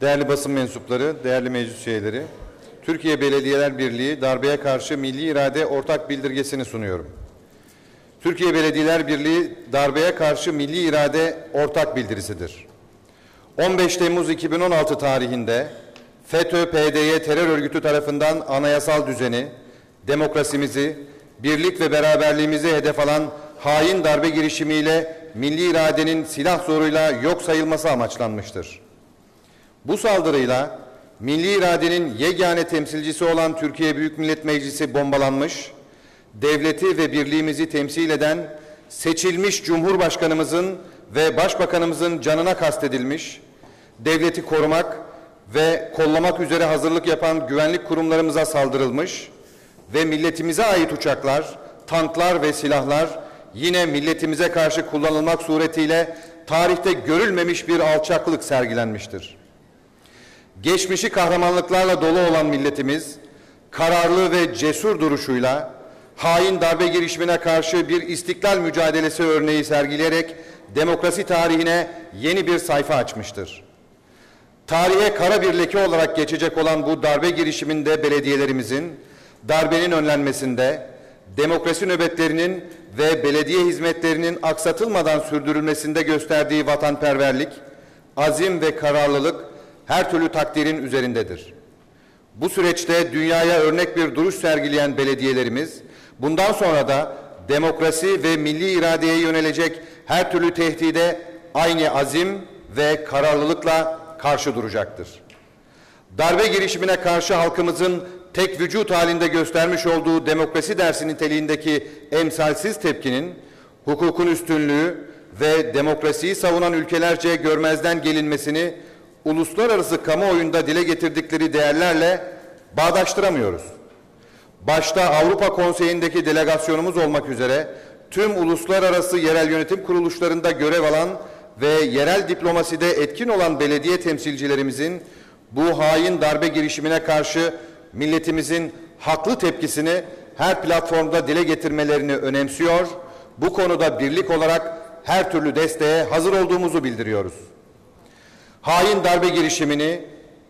Değerli basın mensupları, değerli meclis üyeleri, Türkiye Belediyeler Birliği darbeye karşı milli irade ortak bildirgesini sunuyorum. Türkiye Belediyeler Birliği darbeye karşı milli irade ortak bildirisidir. 15 Temmuz 2016 tarihinde FETÖ-PDY terör örgütü tarafından anayasal düzeni, demokrasimizi, birlik ve beraberliğimizi hedef alan hain darbe girişimiyle milli iradenin silah zoruyla yok sayılması amaçlanmıştır. Bu saldırıyla milli iradenin yegane temsilcisi olan Türkiye Büyük Millet Meclisi bombalanmış, devleti ve birliğimizi temsil eden seçilmiş Cumhurbaşkanımızın ve Başbakanımızın canına kastedilmiş, devleti korumak ve kollamak üzere hazırlık yapan güvenlik kurumlarımıza saldırılmış ve milletimize ait uçaklar, tanklar ve silahlar yine milletimize karşı kullanılmak suretiyle tarihte görülmemiş bir alçaklık sergilenmiştir. Geçmişi kahramanlıklarla dolu olan milletimiz, kararlı ve cesur duruşuyla hain darbe girişimine karşı bir istiklal mücadelesi örneği sergileyerek demokrasi tarihine yeni bir sayfa açmıştır. Tarihe kara bir leke olarak geçecek olan bu darbe girişiminde belediyelerimizin darbenin önlenmesinde, demokrasi nöbetlerinin ve belediye hizmetlerinin aksatılmadan sürdürülmesinde gösterdiği vatanperverlik, azim ve kararlılık her türlü takdirin üzerindedir. Bu süreçte dünyaya örnek bir duruş sergileyen belediyelerimiz, bundan sonra da demokrasi ve milli iradeye yönelecek her türlü tehdide aynı azim ve kararlılıkla karşı duracaktır. Darbe girişimine karşı halkımızın tek vücut halinde göstermiş olduğu demokrasi dersi niteliğindeki emsalsiz tepkinin, hukukun üstünlüğü ve demokrasiyi savunan ülkelerce görmezden gelinmesini uluslararası kamuoyunda dile getirdikleri değerlerle bağdaştıramıyoruz. Başta Avrupa Konseyi'ndeki delegasyonumuz olmak üzere tüm uluslararası yerel yönetim kuruluşlarında görev alan ve yerel diplomaside etkin olan belediye temsilcilerimizin bu hain darbe girişimine karşı milletimizin haklı tepkisini her platformda dile getirmelerini önemsiyor. Bu konuda birlik olarak her türlü desteğe hazır olduğumuzu bildiriyoruz. Hain darbe girişimini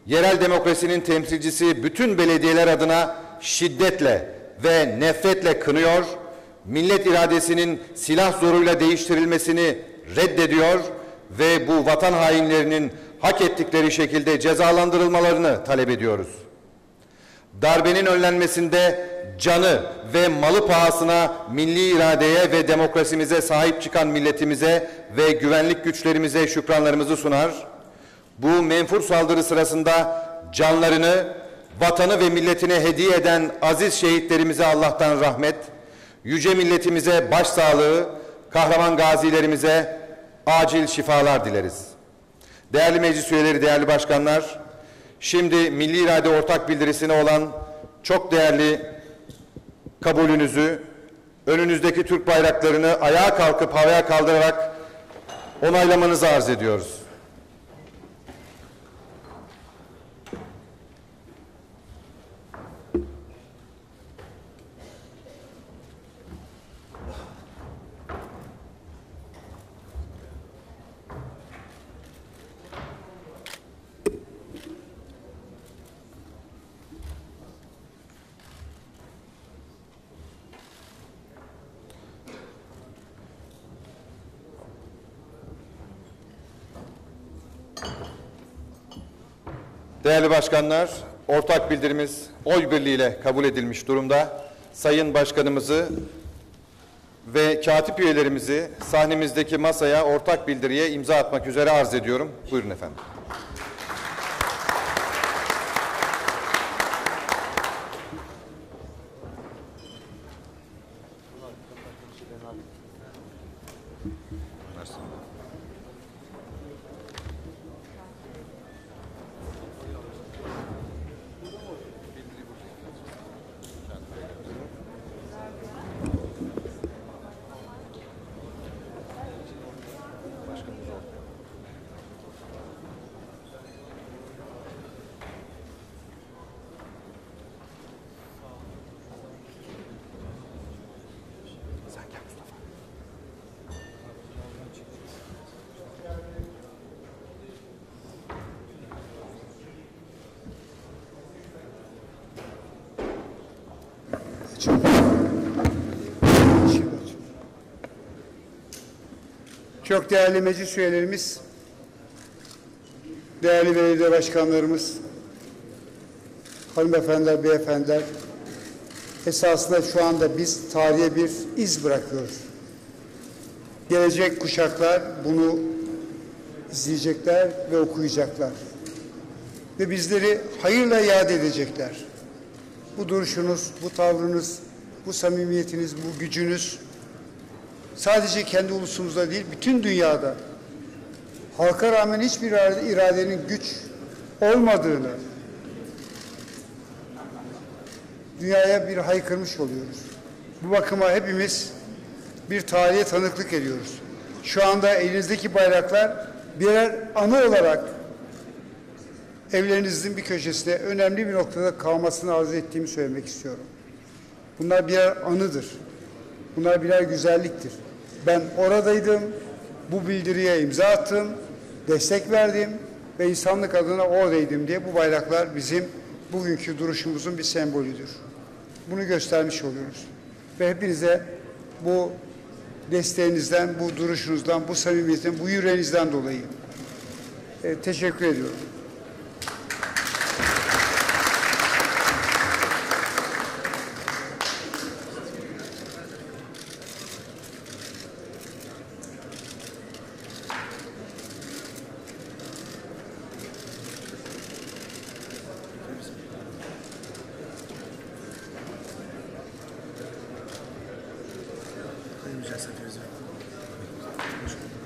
yerel demokrasinin temsilcisi bütün belediyeler adına şiddetle ve nefretle kınıyor, millet iradesinin silah zoruyla değiştirilmesini reddediyor ve bu vatan hainlerinin hak ettikleri şekilde cezalandırılmalarını talep ediyoruz. Darbenin önlenmesinde canı ve malı pahasına milli iradeye ve demokrasimize sahip çıkan milletimize ve güvenlik güçlerimize şükranlarımızı sunar. Bu menfur saldırı sırasında canlarını, vatanı ve milletine hediye eden aziz şehitlerimize Allah'tan rahmet, yüce milletimize başsağlığı, kahraman gazilerimize acil şifalar dileriz. Değerli meclis üyeleri, değerli başkanlar, şimdi Milli İrade Ortak Bildirisine olan çok değerli kabulünüzü, önünüzdeki Türk bayraklarını ayağa kalkıp havaya kaldırarak onaylamanızı arz ediyoruz. Değerli başkanlar, ortak bildirimiz oy birliğiyle kabul edilmiş durumda. Sayın Başkanımızı ve katip üyelerimizi sahnemizdeki masaya ortak bildiriye imza atmak üzere arz ediyorum. Buyurun efendim. Çok değerli meclis üyelerimiz, değerli belediye başkanlarımız, hanımefendiler, beyefendiler, esasında şu anda biz tarihe bir iz bırakıyoruz. Gelecek kuşaklar bunu izleyecekler ve okuyacaklar. Ve bizleri hayırla yad edecekler. Bu duruşunuz, bu tavrınız, bu samimiyetiniz, bu gücünüz sadece kendi ulusumuzda değil, bütün dünyada halka rağmen hiçbir irade- iradenin güç olmadığını dünyaya bir haykırmış oluyoruz. Bu bakıma hepimiz bir tarihe tanıklık ediyoruz. Şu anda elinizdeki bayraklar birer anı olarak evlerinizin bir köşesinde önemli bir noktada kalmasını arzu ettiğimi söylemek istiyorum. Bunlar birer anıdır. Bunlar birer güzelliktir. Ben oradaydım, bu bildiriye imza attım, destek verdim ve insanlık adına oradaydım diye bu bayraklar bizim bugünkü duruşumuzun bir sembolüdür. Bunu göstermiş oluyoruz. Ve hepinize bu desteğinizden, bu duruşunuzdan, bu samimiyetten, bu yüreğinizden dolayı e, teşekkür ediyorum. Obrigado.